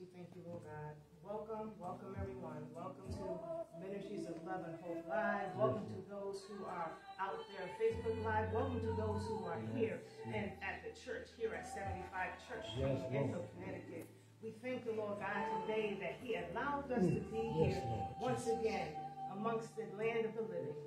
we thank you, Lord God. Welcome, welcome everyone. Welcome to Ministries of Love and Hope Live. Welcome to those who are out there Facebook Live. Welcome to those who are here and at the church here at 75 Church Street in Lord. Connecticut. We thank the Lord God today that He allowed us to mm, be here once again amongst the land of the living.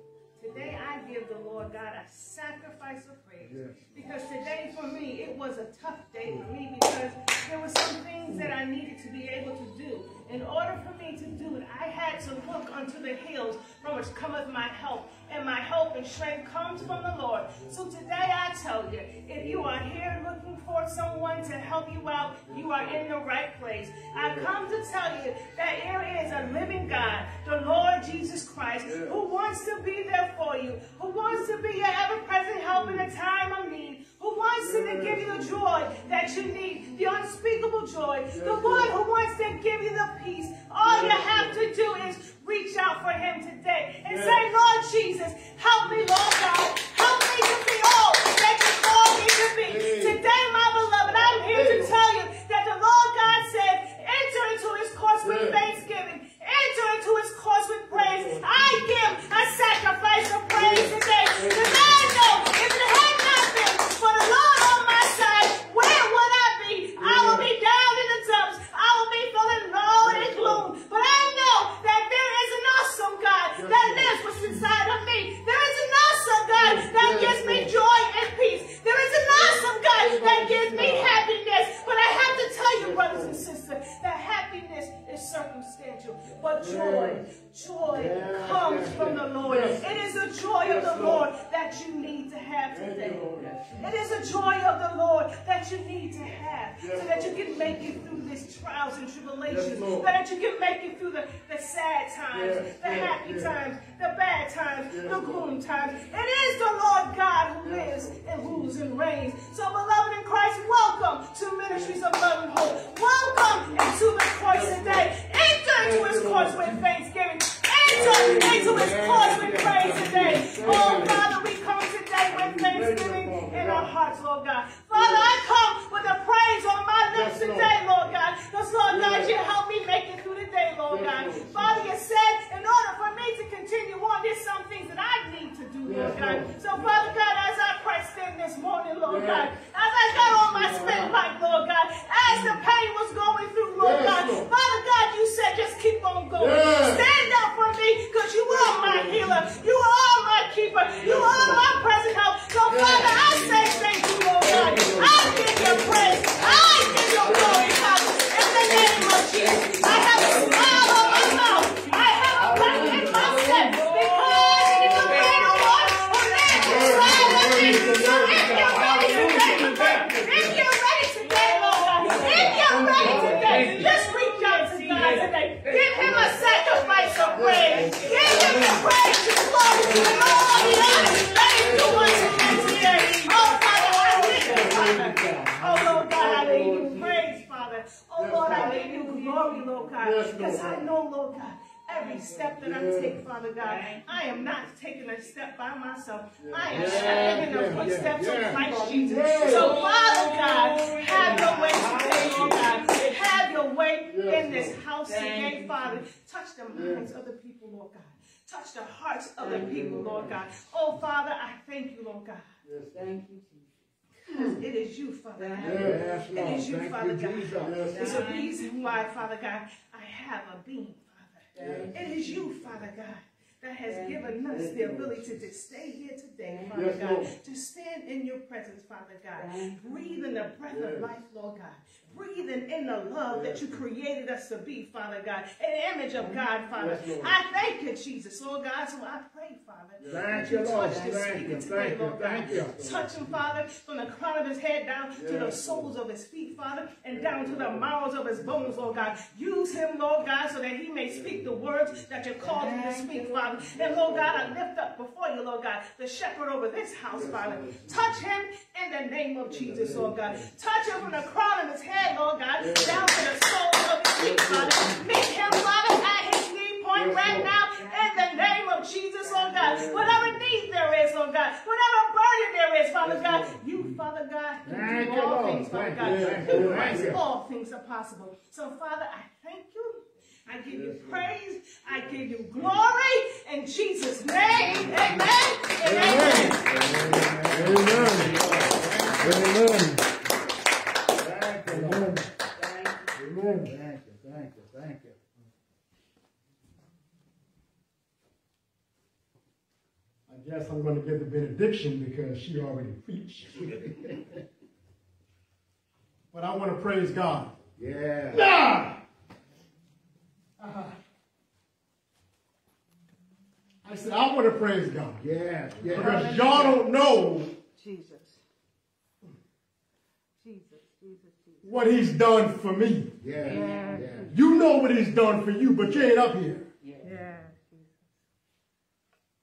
Today I give the Lord God a sacrifice of praise. Yes. Because today for me, it was a tough day for me because there were some things that I needed to be able to do. In order for me to do it, I had to look unto the hills from which cometh my help. And my help and strength comes from the Lord. So today I tell you, if you are here looking for someone to help you out, you are in the right place. I come to tell you that there is a living God, the Lord Jesus Christ, who wants to be there for you, who wants to be your ever-present help in a time of need, who wants to give you the joy that you need, the unspeakable joy, the one who wants to give you the peace. All you have to do is reach out for him today and say, Lord Jesus, help me, Lord God. Help me to be all that you call me. To be. Today, my beloved, I'm here to tell you stepping in the footsteps of Christ Jesus. So, Father God, have your way today, Lord God. Have your way in this house today, Father. Touch the minds of the people, Lord God. Touch the hearts of the people, Lord God. Oh, Father, I thank you, Lord God. Yes, Thank you, Jesus. It is you, Father God. Yes, It Lord. is you, Thank Father you, God. Jesus. It's a reason why, Father God, I have a being, Father. Thank It is you, Father God, that has given us the ability to stay here today, Father Yes, God, Lord. to stand in your presence, Father God, Thank breathing the breath of life, Lord God, breathing in the love that you created us to be, Father God, an image of God, Father. Yes, I thank you, Jesus, Lord God, so I pray, Father, Thank that you, Lord. touch this Thank speaker you, today, Lord God. Touch him, Father, from the crown of his head down to the Yes, soles of his feet, Father, and down to the marrows of his bones, Lord God. Use him, Lord God, so that he may speak the words that you called him to speak, Father. And Lord God, I lift up before you, Lord God, the shepherd over this house, Father. Touch him in the name of Jesus, Lord God. Touch him from the crown of his head, Lord God, down to the soles of his feet, Father. Meet him, Father, at his knee point right now, in the name of Jesus, Lord God. Whatever need there is, Lord God, whatever burden there is, Father God, you, Father God, can do all things, Father God. In Christ, all things are possible. So, Father, I thank you. I give you praise. I give you glory. In Jesus' name, amen. Amen. Amen. Amen. Amen. Amen. Thank you, thank you, thank you. I guess I'm going to give the benediction because she already preached. but I want to praise God. Yeah. Ah! Ah. I said, I want to praise God. Yeah, yeah. Because y'all don't know Jesus. Jesus, Jesus, Jesus. what he's done for me. Yeah, Yeah. yeah. You know what he's done for you, but you ain't up here. Yeah, Jesus.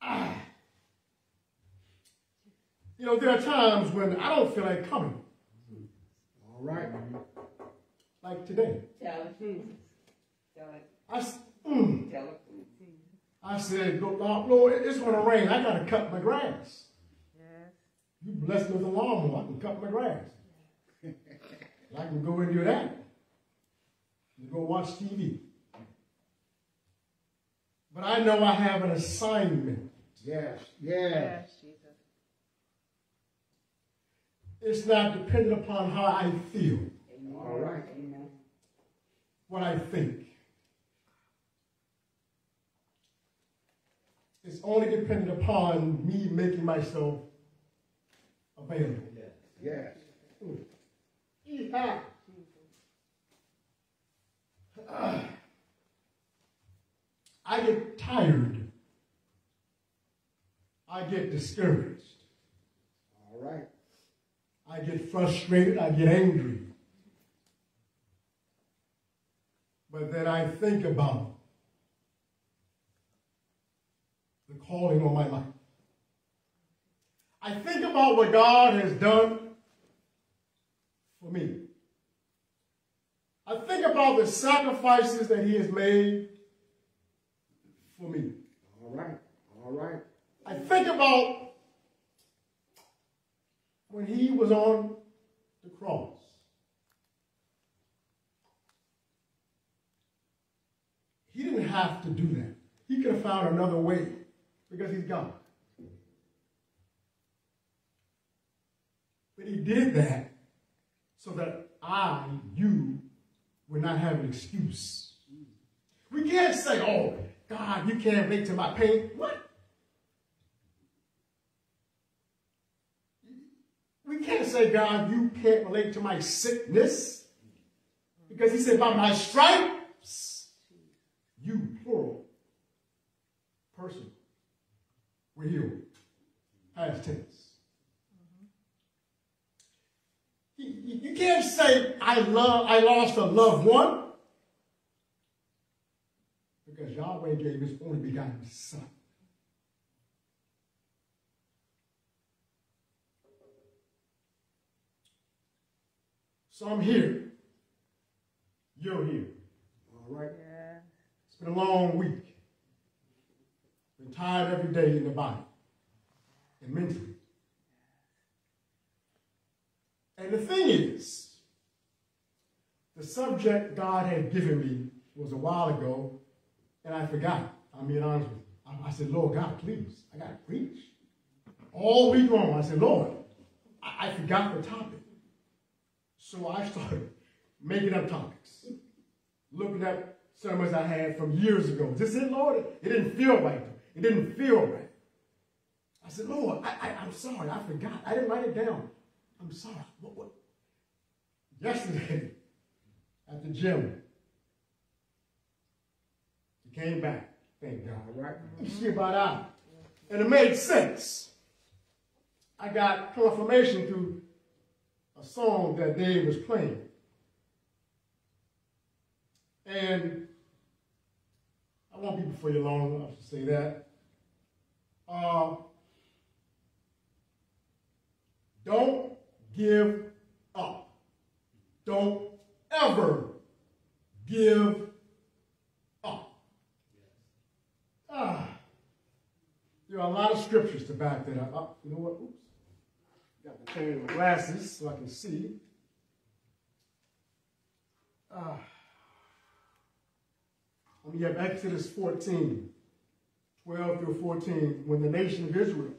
Ah. You know, there are times when I don't feel like coming, All right. like today. Tell it, Jesus. tell it, I, s- mm. I said, "Lord, Lord, it's going to rain. I got to cut my grass. You bless me with a lawnmower. I can cut my grass. I can go and do that. And go watch TV. But I know I have an assignment. Yes, yeah. Yes, Jesus. It's not dependent upon how I feel, Amen. All right. Amen. what I think. It's only dependent upon me making myself available. Yes. Yeehaw. Ah. I get tired. I get discouraged. All right. I get frustrated. I get angry. But then I think about the calling on my life. I think about what God has done for me. I think about the sacrifices that He has made for me. All right. All right. I think about when he was on the cross. He didn't have to do that. He could have found another way because he's God. But he did that so that I, you, would not have an excuse. We can't say, oh, God, you can't relate to my pain. What? We can't say, God, you can't relate to my sickness. Because he said, by my stripes, you, plural, person, were healed. Tense. You, you- you can't say, I love, I lost a loved one. Because Yahweh gave his only begotten son. So I'm here. You're here. All right? Yeah. It's been a long week. Been tired every day in the body and mentally. And the thing is, the subject God had given me was a while ago, and I forgot. I'm being honest with you. I, I said, Lord God, please, I got to preach. All week long, I said, Lord, I, I forgot the topic. So I started making up topics, looking at sermons I had from years ago. Is this it, Lord? It didn't feel right. It didn't feel right. I said, Lord, I, I'm sorry. I forgot. I didn't write it down. I'm sorry. What, what? Yesterday, at the gym, he came back. Thank God. right? She about out. And it made sense. I got confirmation through a song that Dave was playing. And Before you long, I should say that. Uh, don't give up. Don't ever give up. Ah, there are a lot of scriptures to back that up. You know what? Oops. Got the change my glasses so I can see. Uh, I have Exodus 14, 12 through 14, when the nation of Israel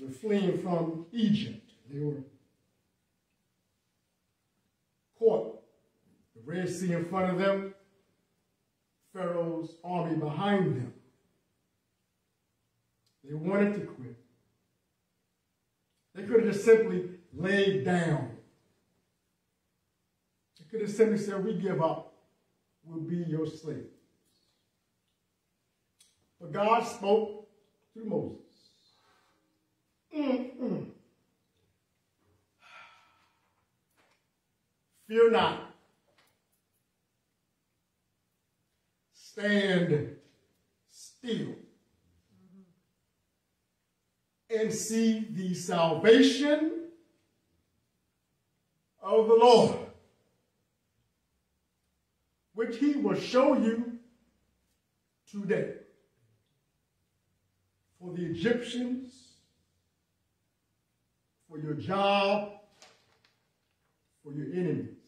were fleeing from Egypt. They were caught. The Red Sea in front of them, Pharaoh's army behind them. They wanted to quit. They could have just simply laid down. They could have simply said, We give up. We'll be your slaves. But God spoke through Moses. Mm-mm. Fear not. Stand still and see the salvation of the Lord, which he will show you today. For the Egyptians, for your job, for your enemies,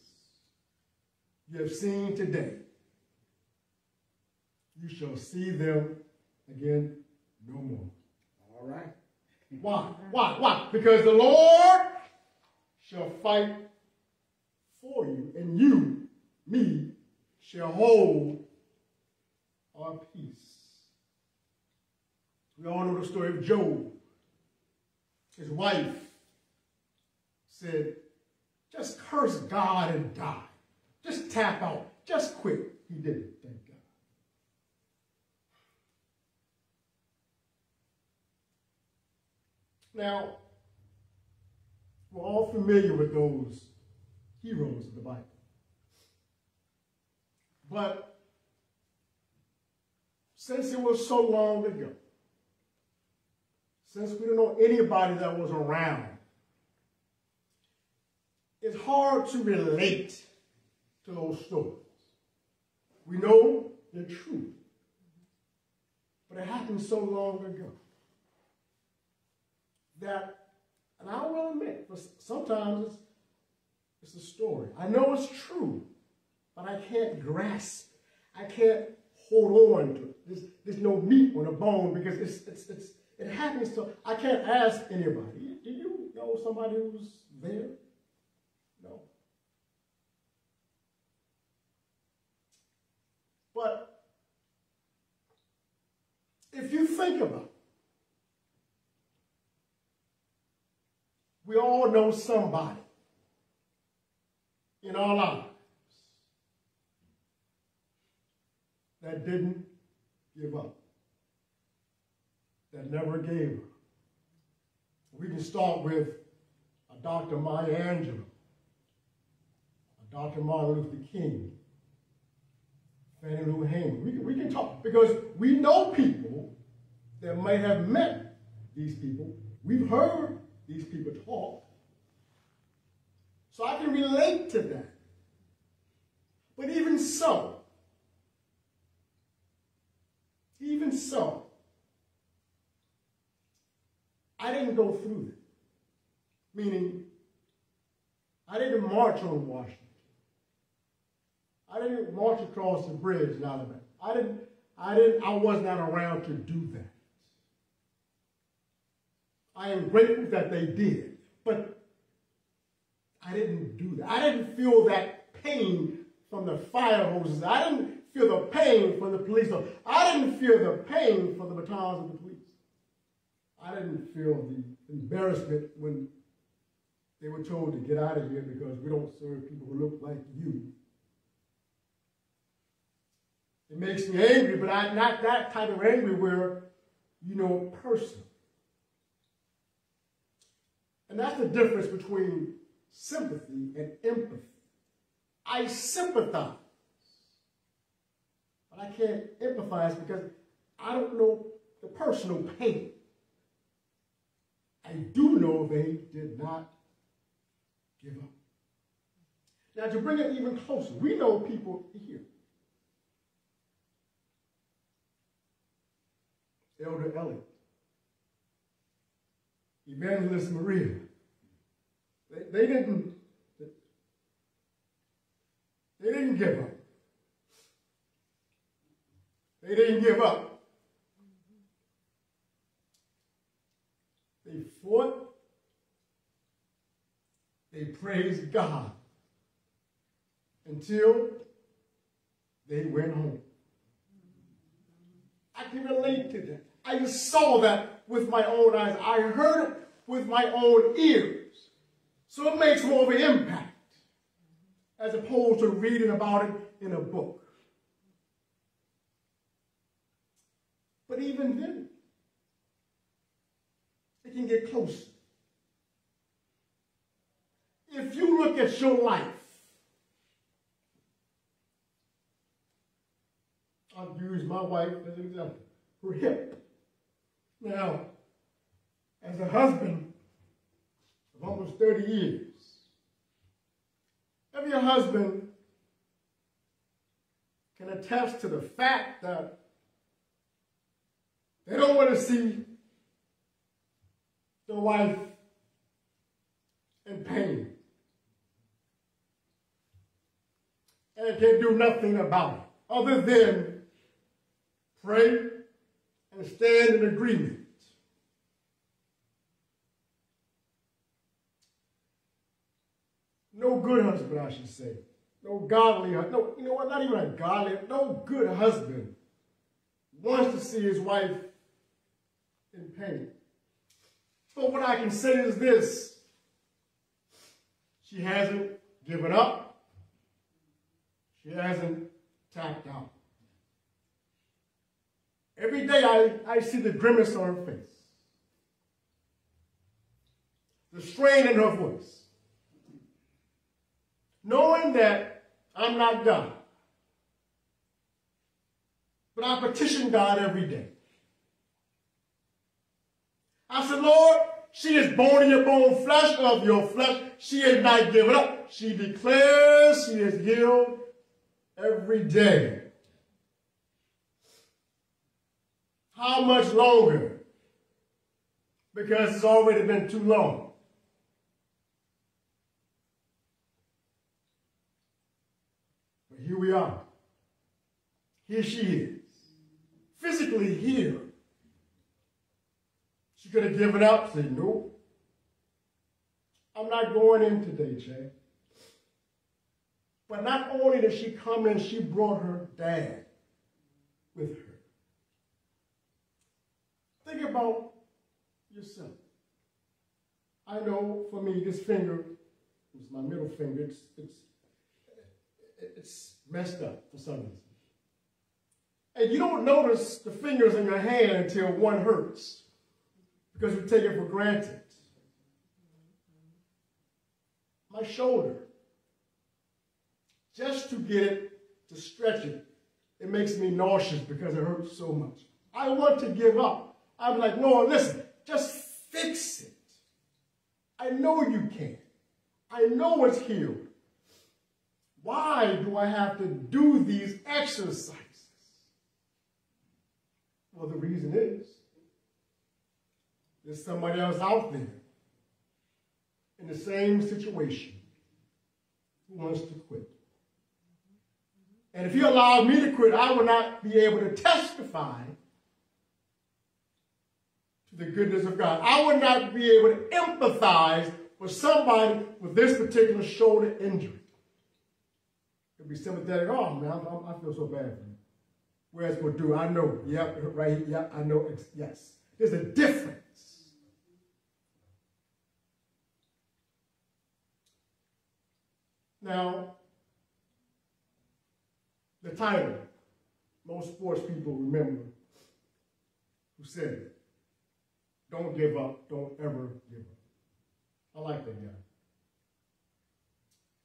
you have seen today. You shall see them again no more. All right. Why? Why? Why? Because the Lord shall fight for you, and you, me, shall hold our peace. We all know the story of Job. His wife said, just curse God and die. Just tap out. Just quit. He didn't, thank God. Now, we're all familiar with those heroes of the Bible. But since it was so long ago, since we don't know anybody that was around, it's hard to relate to those stories. We know the truth, but it happened so long ago that, and I will admit, sometimes it's, it's a story. I know it's true, but I can't grasp. I can't hold on to it. There's, there's no meat on the bone because it's, it's, it's, it happens to, I can't ask anybody. Do you know somebody who's there? No. But if you think about it, we all know somebody in our lives that didn't give up, that never gave up. We can start with a Dr. Maya Angelou, a Dr. Martin Luther King, Fannie Lou Hamer. We can, we can talk because we know people that may have met these people. We've heard these people talk. So I can relate to that. But even so, so, I didn't go through it. Meaning, I didn't march on Washington. I didn't march across the bridge in Alabama. I didn't, I didn't, I was not around to do that. I am grateful that they did, but I didn't do that. I didn't feel that pain from the fire hoses. I didn't feel the pain for the police. I didn't feel the pain for the batons of the police. I didn't feel the embarrassment when they were told to get out of here because we don't serve people who look like you. It makes me angry, but I'm not that type of angry where, you know, personal. And that's the difference between sympathy and empathy. I sympathize, but I can't empathize because I don't know the personal pain. I do know they did not give up. Now, to bring it even closer, we know people here. Elder Elliott, Evangelist Maria. They, they didn't they didn't give up. They didn't give up. They fought. They praised God until they went home. I can relate to that. I saw that with my own eyes. I heard it with my own ears. So it makes more of an impact as opposed to reading about it in a book. But even then, it can get closer. If you look at your life, I'll use my wife as an example, her hip. Now, as a husband of almost 30 years, every husband can attest to the fact that they don't want to see the wife in pain. And can do nothing about it other than pray and stand in agreement. No good husband, I should say. No godly, husband. no, you know what, not even a godly, no good husband wants to see his wife in pain. But what I can say is this. She hasn't given up. She hasn't tapped out. Every day I, I see the grimace on her face. The strain in her voice. Knowing that I'm not God. But I petition God every day. I said, Lord, she is bone in your bone, flesh of your flesh. She is not given up. She declares she is healed every day. How much longer? Because it's already been too long. But here we are. Here she is. Physically here. Could have given up, said, no. I'm not going in today, Jay. But not only did she come in, she brought her dad with her. Think about yourself. I know for me, this finger is my middle finger. It's, it's, it's messed up for some reason. And you don't notice the fingers in your hand until one hurts because we take it for granted. My shoulder, just to get it, to stretch it, it makes me nauseous because it hurts so much. I want to give up. I'm like, Lord, listen, just fix it. I know you can. I know it's healed. Why do I have to do these exercises? Well, the reason is there's somebody else out there in the same situation who wants to quit. And if you allow me to quit, I will not be able to testify to the goodness of God. I will not be able to empathize with somebody with this particular shoulder injury. It'd be sympathetic. Oh, man, I, I feel so bad for you. Whereas do I know? Yep, right. Yep, I know. Yes. There's a difference. Now, the title, most sports people remember who said it. Don't give up. Don't ever give up. I like that guy.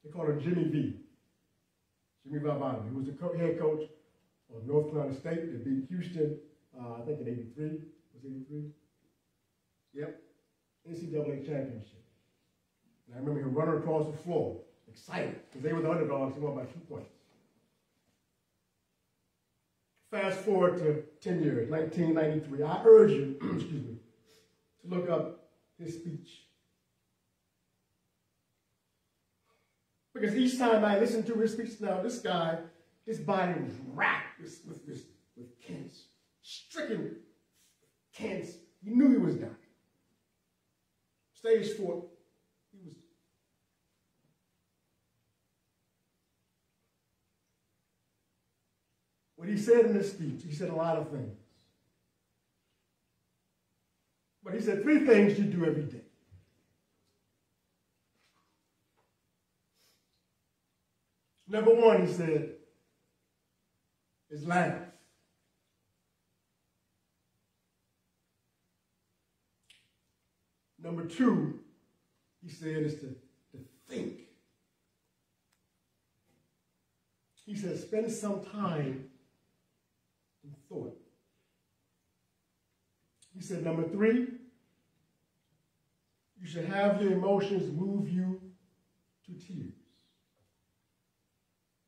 They call him Jimmy V. Jimmy Valvano. He was the head coach of North Carolina State. They beat Houston, uh, I think in 83. Was 83? Yep. NCAA championship. And I remember him running across the floor, excited, because they were the underdogs. He won by two points. Fast forward to 10 years, 1993. I urge you, excuse me, to look up his speech. Because each time I listen to his speech, now this guy, his body was racked with, with, with, with cancer, stricken cancer. He knew he was dying. Stage four, he was. What he said in his speech, he said a lot of things. But he said three things you do every day. Number one, he said, is laugh. Number two, he said, is to, to think. He said, spend some time thought. He said, number three, you should have your emotions move you to tears.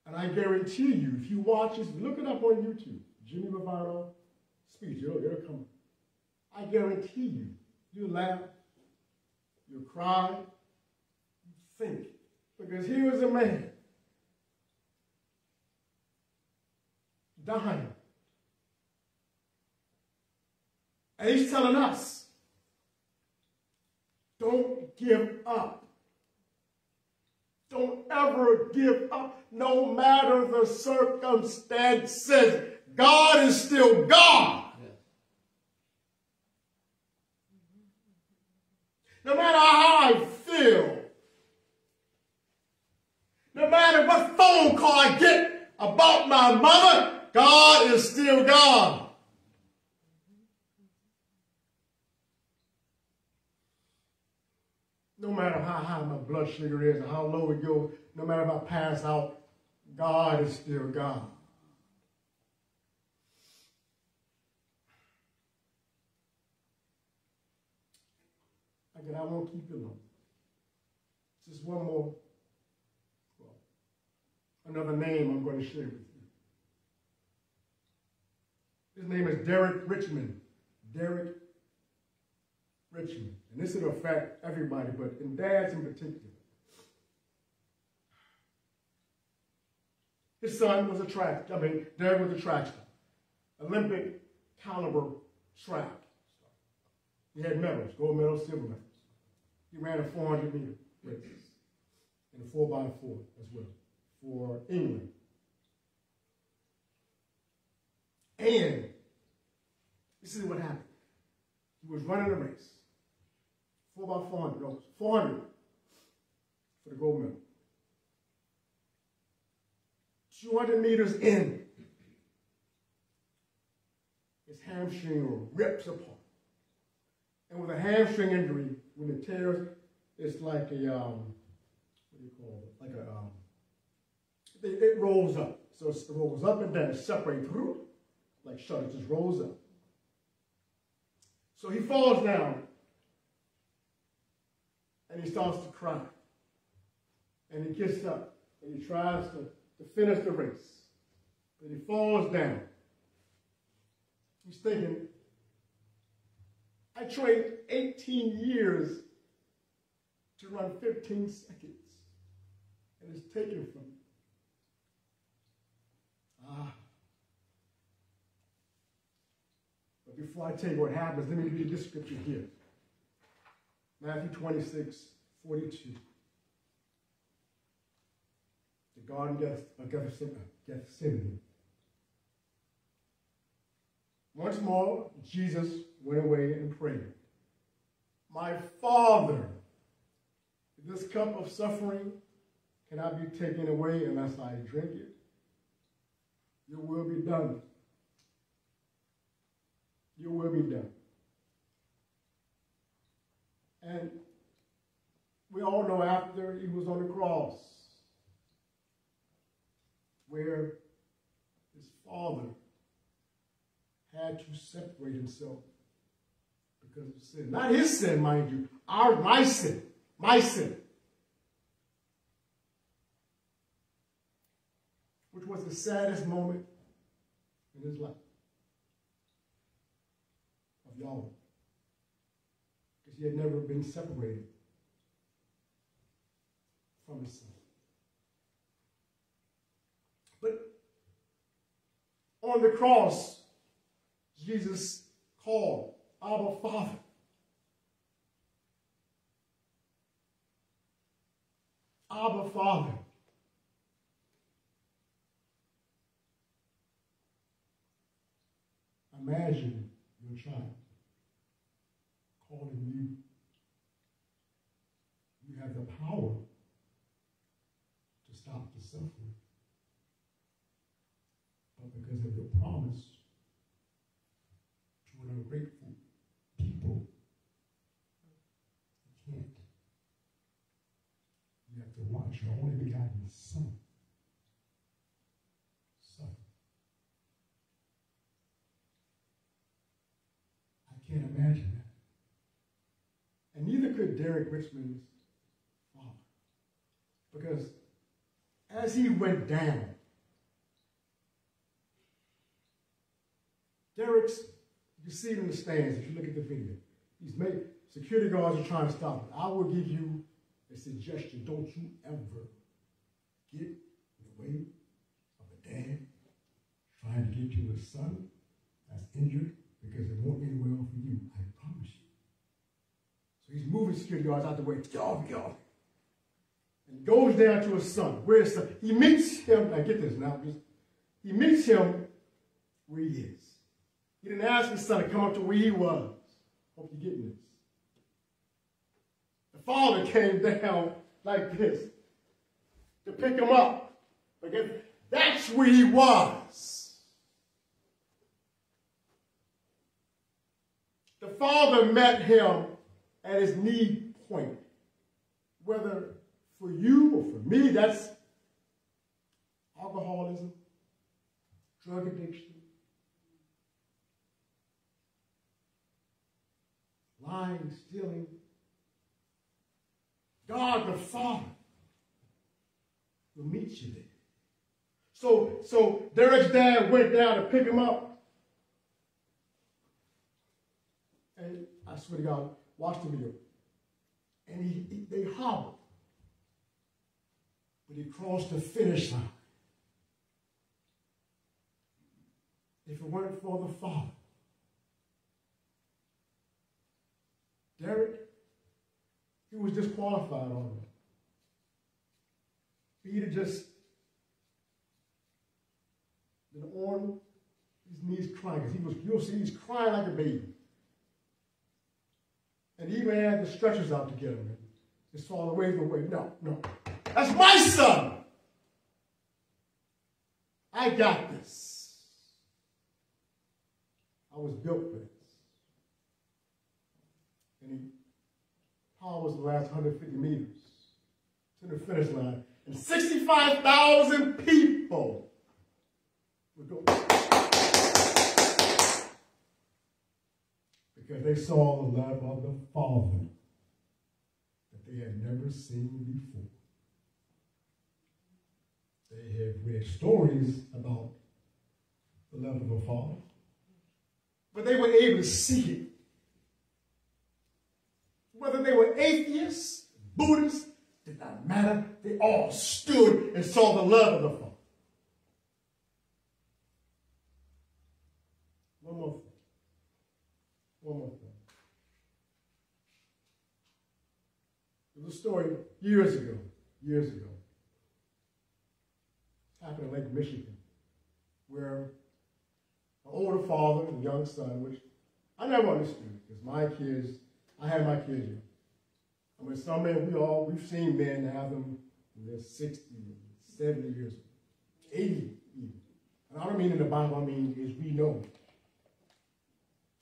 And I guarantee you, if you watch this, look it up on YouTube, Jimmy Valvano speech, it'll, it'll come. I guarantee you, you'll laugh, you'll cry, you think. Because he was a man dying. And he's telling us, don't give up. Don't ever give up, no matter the circumstances. God is still God. No matter how I feel, no matter what phone call I get about my mother, God is still God. No matter how high my blood sugar is and how low it goes, no matter if I pass out, God is still God. Again, I won't keep you long. Just one more, well, another name I'm going to share with you. His name is Derek Richmond. Derek Richmond. And this will affect everybody, but in dads in particular. His son was a track, I mean, Derek was a track star. Olympic caliber track. He had medals, gold medals, silver medals. He ran a 400 meter race and a 4 by 4 as well for England. And this is what happened. He was running a race. 4 by 400, no, 400 for the gold medal. 200 meters in, his hamstring rips apart. And with a hamstring injury, when it tears, it's like a, um, what do you call it? Like a, um, it, it rolls up. So it rolls up and then it separates, like shut, it just rolls up. So he falls down and he starts to cry. And he gets up and he tries to, to finish the race. But he falls down. He's thinking, I trained 18 years to run 15 seconds, and it's taken from me. Ah. But before I tell you what happens, let me read this scripture here. Matthew 26, 42. The Garden of Gethsemane. Once more, Jesus went away and prayed. My Father, this cup of suffering cannot be taken away unless I drink it. Your will be done. Your will be done. And we all know after he was on the cross, where his father had to separate himself because of sin. Not his sin, mind you, our my sin, my sin. Which was the saddest moment in his life of Yahweh. He had never been separated from his son. But on the cross, Jesus called Abba Father. Abba Father. Imagine your child calling you. You have the power to stop the suffering. But because of your promise to an ungrateful people, you can't. You have to watch your only begotten Son suffer. I can't imagine that. And neither could Derek Richmond's father. Because as he went down, Derek's, you see it in the stands if you look at the video. He's made, security guards are trying to stop him. I will give you a suggestion. Don't you ever get in the way of a dad trying to get to his son that's injured because it won't end well for you. I he's moving security guards out the way. Get off, get. And goes down to his son. Where's his son? He meets him. I get this now. He meets him where he is. He didn't ask his son to come up to where he was. Hope you're getting this. The father came down like this to pick him up. Because that's where he was. The father met him at his need point. Whether for you or for me, that's alcoholism, drug addiction, lying, stealing. God the Father will meet you there. So, so Derek's dad went down to pick him up. And I swear to God, watch the video. And he, he they hobbled. But he crossed the finish line. If it weren't for the Father, Derek, he was disqualified already. He'd have just been on his knees crying because he was, you'll see, he's crying like a baby. And even had the stretchers out to get him. Just fall away the away. No, no. That's my son. I got this. I was built for this. And he powers the last 150 meters to the finish line. And 65,000 people would go. Because they saw the love of the Father that they had never seen before. They have read stories about the love of a father, but they were able to see it. Whether they were atheists, Buddhists, did not matter. They all stood and saw the love of the Father. One more thing. One more thing. A story years ago, years ago, happened in Lake Michigan, where an older father and young son, which I never understood, because my kids, I had my kids young. I mean, some men, we all, we've seen men have them when they're 60, 70 years old, 80 even. And I don't mean in the Bible, I mean as we know.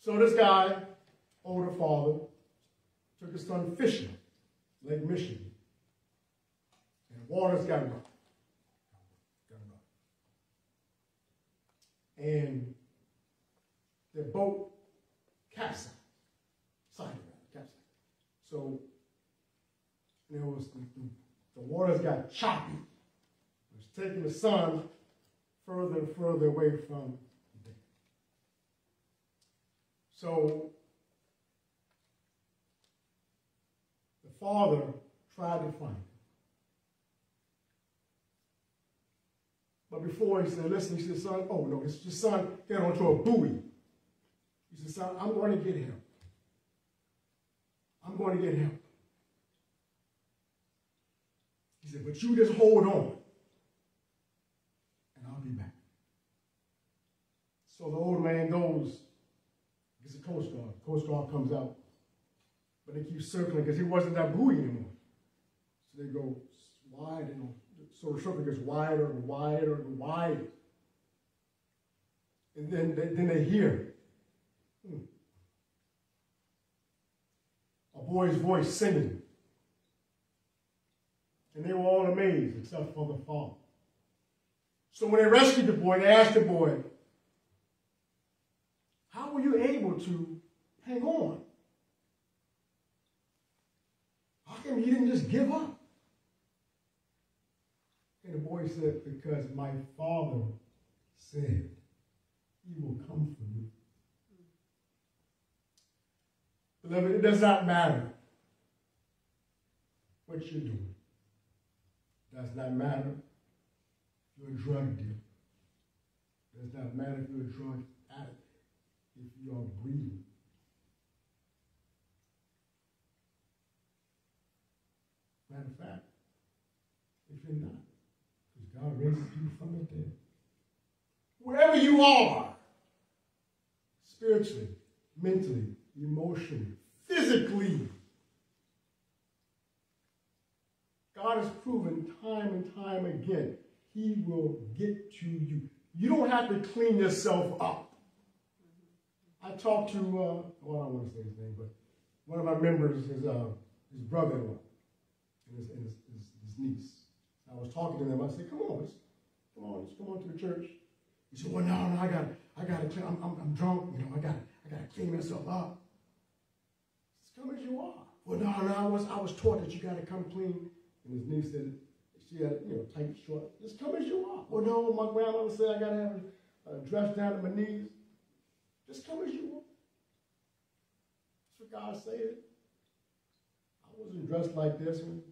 So this guy, older father, took his son fishing, Lake Michigan. And water's got rough. Got. And the boat capsized. Capsized. So there was the, waters got choppy. It was taking the son further and further away from the deck. So father tried to find him. But before he said, listen, he said, son, oh no, his, son got onto a buoy. He said, son, I'm going to get him. I'm going to get him. He said, but you just hold on, and I'll be back. So the old man goes, gets a Coast Guard. Coast Guard comes out, but they keep circling because he wasn't that buoy anymore. So they go wide, and so the circle gets wider and wider and wider. And then they, then they hear hmm, a boy's voice singing. And they were all amazed, except for the father. So when they rescued the boy, they asked the boy, How were you able to hang on? How you didn't just give up? And the boy said, Because my father said, He will come for me. Beloved, it does not matter what you're doing. It does not matter if you're a drug dealer. It does not matter if you're a drug addict, if you are breathing. Matter of fact, if not, because God raises people from the dead. Wherever you are, spiritually, mentally, emotionally, physically, God has proven time and time again, He will get to you. You don't have to clean yourself up. I talked to, uh, well, I don't want to say his name, but one of my members, his, uh, his brother-in-law, and, his, and his, his, niece. I was talking to them. I said, "Come on, let's, come on, let's come on to the church." He said, "Well, no, no, I got, I got to, I'm, I'm, I'm drunk. You know, I got, I got to clean myself up." Said, come as you are. Well, no, no, I was, I was taught that you got to come clean. And his niece said, she had, you know, tight short. Just come as you are. Well, no, my grandmother said I got to have a dress down to my knees. Just come as you are. That's what God said. I wasn't dressed like this when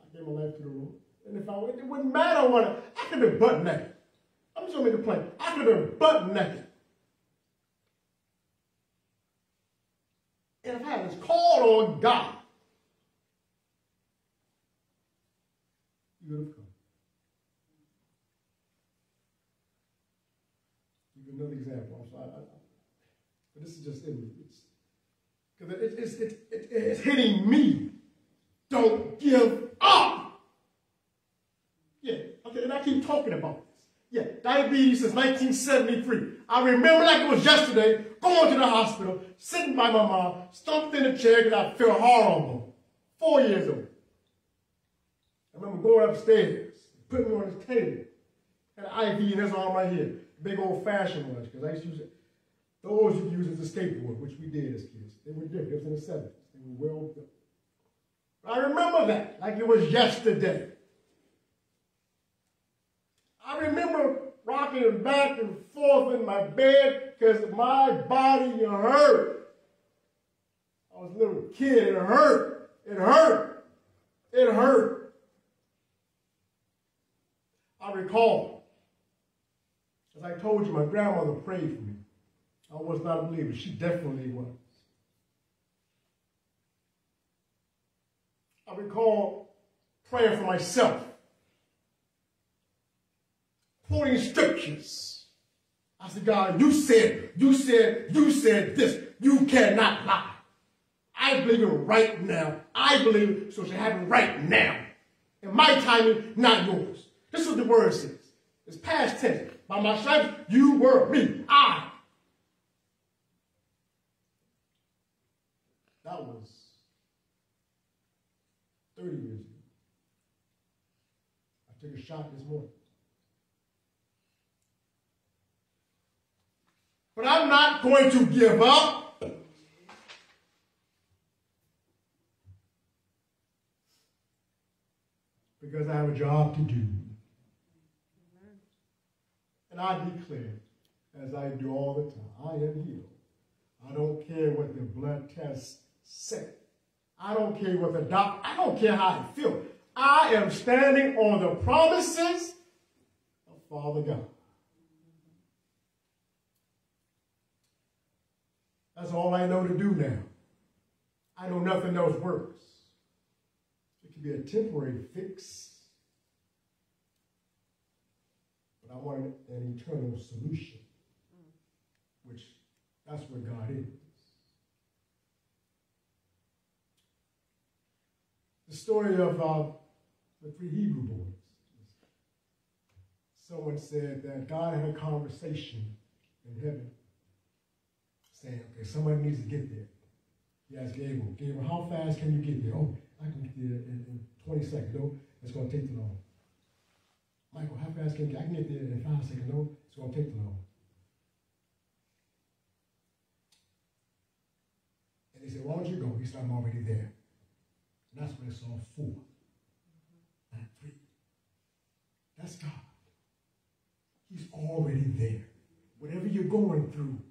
I gave my life to the Lord. And if I went, it wouldn't matter what I, I could have been butt naked. I'm just gonna make a point. I could have been butt naked. And if I had called on God, you would have come. Give another example. I'm sorry, I, I, but this is just in because it, it's, it's, it, it's hitting me. Don't give up. Yeah, okay, and I keep talking about this. Yeah, diabetes since 1973. I remember like it was yesterday, going to the hospital, sitting by my mom, stumped in a chair because I feel horrible. Four years old. I remember going upstairs, putting me on this table, had an IV in this arm right here, big old fashioned ones, because I used to use it. Those you use as a skateboard, which we did as kids. They were different. It was in the 70s. They were well built. I remember that like it was yesterday. I remember rocking back and forth in my bed because my body hurt. I was a little kid. It hurt. It hurt. It hurt. I recall, as I told you, my grandmother prayed for me. I was not a believer. She definitely was. I recall praying for myself, quoting scriptures. I said, God, you said, you said, you said this. You cannot lie. I believe it right now. I believe it, so it should happen right now. In my timing, not yours. This is what the word says. It's past tense. By my stripes, you were me. I. That was 30 years ago. I took a shot this morning. But I'm not going to give up. Because I have a job to do. And I declare, as I do all the time, I am healed. I don't care what the blood tests say. I don't care what the doctor, I don't care how I feel. I am standing on the promises of Father God. That's all I know to do now. I know nothing else works. It can be a temporary fix, but I want an eternal solution, which that's what God is. The story of uh, the three Hebrew boys. Someone said that God had a conversation in heaven saying, okay, somebody needs to get there. He asked Gabriel, Gabriel, how fast can you get there? Oh, I can get there in, in 20 seconds. No, it's going to take too long. Michael, how fast can you get? I can get there in five seconds. No, it's going to take too long. And he said, why don't you go? He said, I'm already there. And that's when it's all not three. That's God. He's already there. Whatever you're going through,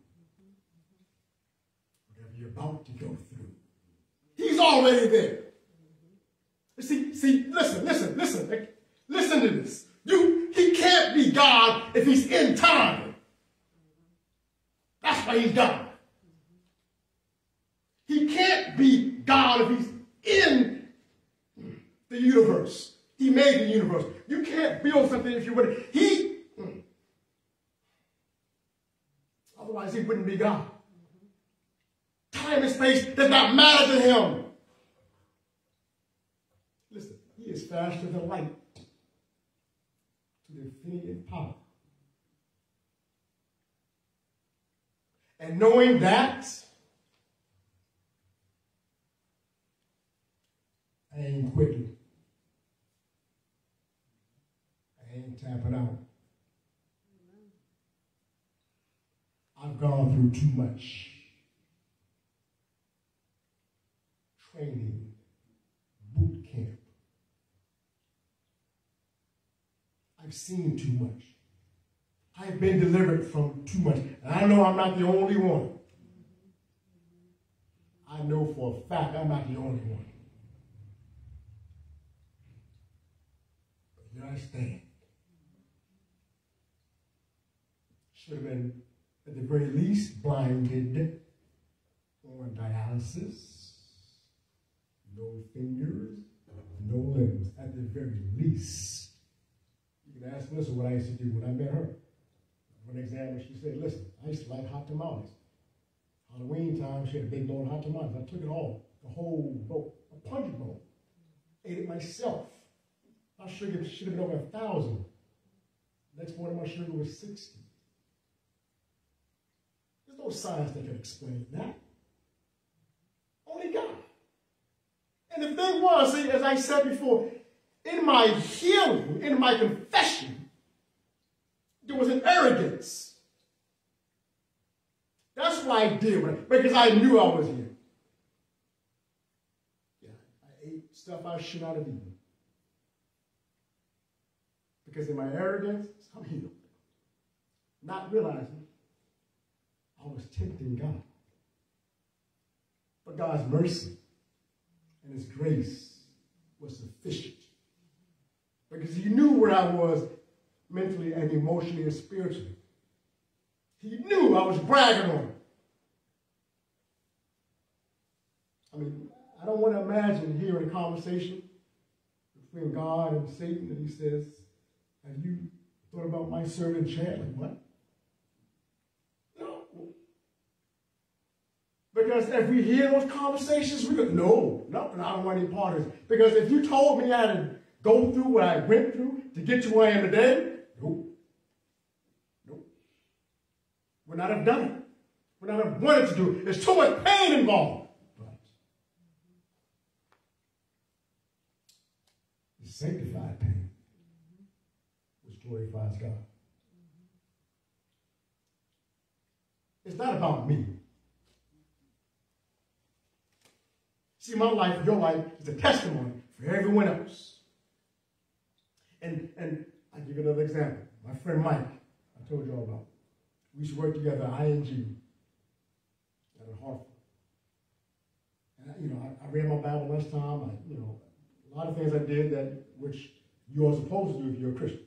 about to go through, He's already there. See, see, listen, listen, listen, listen to this. You, he can't be God if he's in time. That's why he's God. He can't be God if he's in the universe. He made the universe. You can't build something if you wouldn't. He, hmm. otherwise, he wouldn't be God. Time and space does not matter to him. Listen, he is faster than light to the infinity power. And knowing that, I ain't quitting. I ain't tapping out. I've gone through too much training, boot camp. I've seen too much. I've been delivered from too much. And I know I'm not the only one. I know for a fact I'm not the only one. But You understand? Should have been, at the very least, blinded on dialysis, no fingers, no limbs, at the very least. You can ask Melissa what I used to do when I met her. For an example, she said, listen, I used to like hot tamales. Halloween time, she had a big bowl of hot tamales. I took it all, the whole bowl, a punch bowl. Ate it myself. My sugar should have been over a thousand. Next morning, my sugar was 60. There's no science that can explain that. Only God. And the thing was, see, as I said before, in my healing, in my confession, there was an arrogance. That's why I did it, because I knew I was here. Yeah, I ate stuff I should not have eaten. Because in my arrogance, I'm healed. Not realizing I was tempting God. But God's mercy and His grace was sufficient. Because He knew where I was mentally and emotionally and spiritually. He knew I was bragging on Him. I mean, I don't want to imagine hearing a conversation between God and Satan and he says, have you thought about my servant Chad? Like, what? No. Because if we hear those conversations, we go, no, no, I don't want any part of it. Because if you told me I had to go through what I went through to get to where I am today, nope. Nope. Would not have done it. Would not have wanted to do it. There's too much pain involved. But the sanctified pain which glorifies God. It's not about me. See, my life, your life, is a testimony for everyone else. And and i give you another example. My friend Mike, I told you all about. We used to work together at ING at Hartford. And, I- you know, I, I read my Bible lunchtime. I, you know, a lot of things I did that which you're supposed to do if you're a Christian.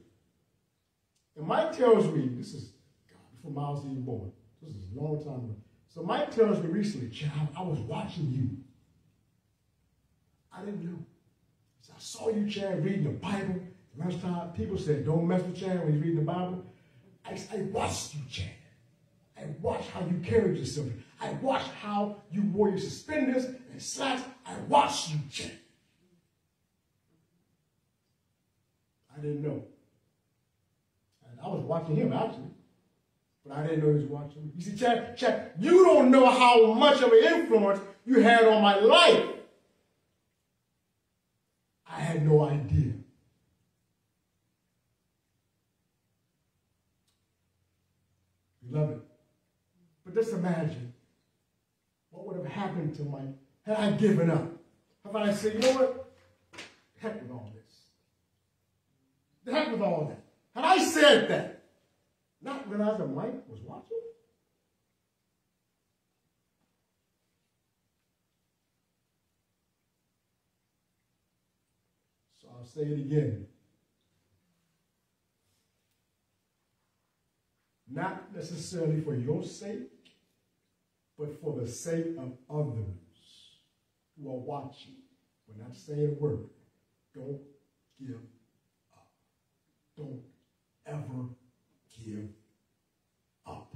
And Mike tells me, this is God, before Miles was even born. This is a long time ago. So Mike tells me recently, Chad, I was watching you. I didn't know. So I saw you, Chad, reading the Bible. Lunchtime, people said, don't mess with Chad when he's reading the Bible. I, I watched you, Chad. I watched how you carried yourself. I watched how you wore your suspenders and slacks. I watched you, Chad. I didn't know. And I was watching him, actually. But I didn't know he was watching me. You see, Chad, Chad, you don't know how much of an influence you had on my life. Had no idea. Beloved, but just imagine what would have happened to my, had I given up? Have I said, you know what? Heck with all this. Heck with all that. Had I said that, not realize that Mike was watching? So I'll say it again. Not necessarily for your sake, but for the sake of others who are watching. We're not saying a word. Don't give up. Don't ever give up.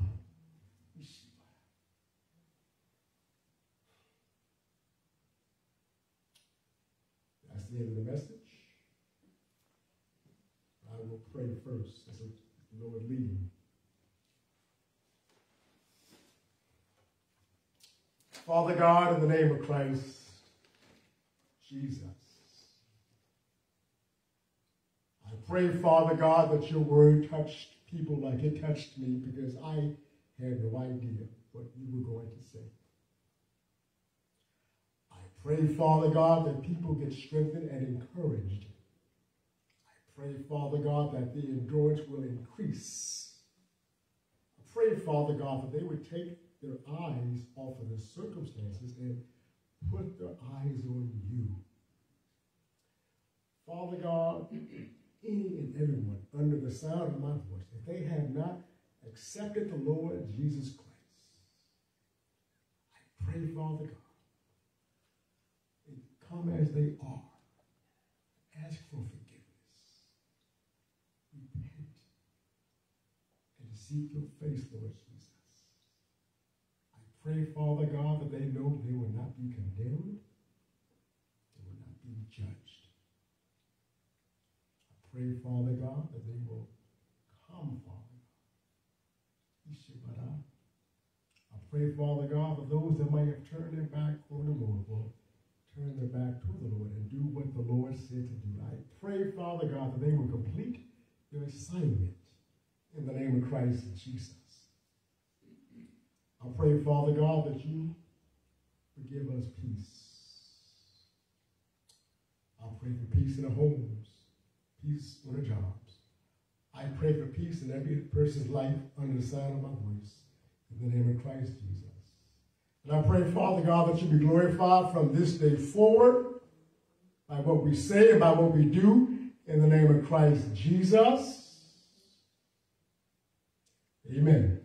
That's the end of the message. Pray first as the Lord lead. Father God, in the name of Christ, Jesus. I pray, Father God, that your word touched people like it touched me because I had no idea what you were going to say. I pray, Father God, that people get strengthened and encouraged. Pray, Father God, that the endurance will increase. I pray, Father God, that they would take their eyes off of the circumstances and put their eyes on you. Father God, any and everyone under the sound of my voice, if they have not accepted the Lord Jesus Christ, I pray, Father God, come as they are. Ask for forgiveness. Repent. And seek your face, Lord Jesus. I pray, Father God, that they know they will not be condemned. They will not be judged. I pray, Father God, that they will come, Father God. I pray, Father God, that those that might have turned their back on the Lord will turn their back to the Lord and do what the Lord said to do. I pray, Father God, that they will complete their assignment in the name of Christ Jesus. I pray, Father God, that you would give us peace. I pray for peace in the homes, peace on the jobs. I pray for peace in every person's life under the sound of my voice. In the name of Christ Jesus. And I pray, Father God, that you be glorified from this day forward by what we say and by what we do in the name of Christ Jesus. Amen.